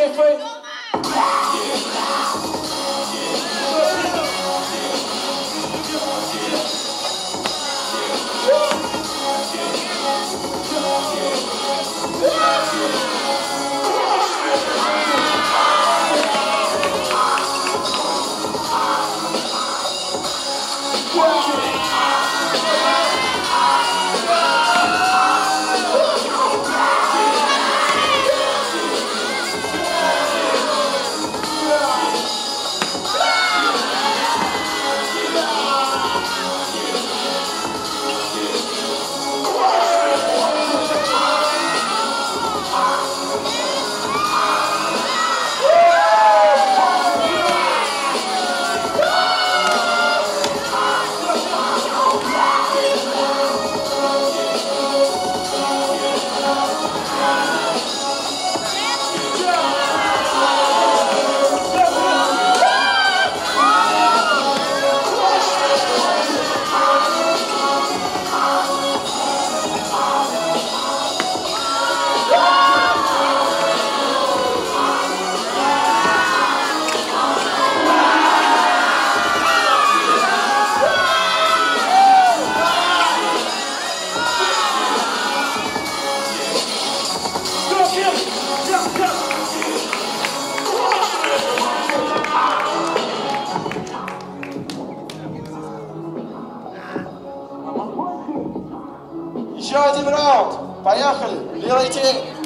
Let's go, Еще один раунд. Поехали. Делайте. Move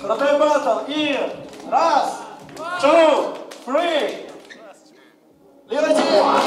Крутой батл. И раз, two, three. Лера Дима.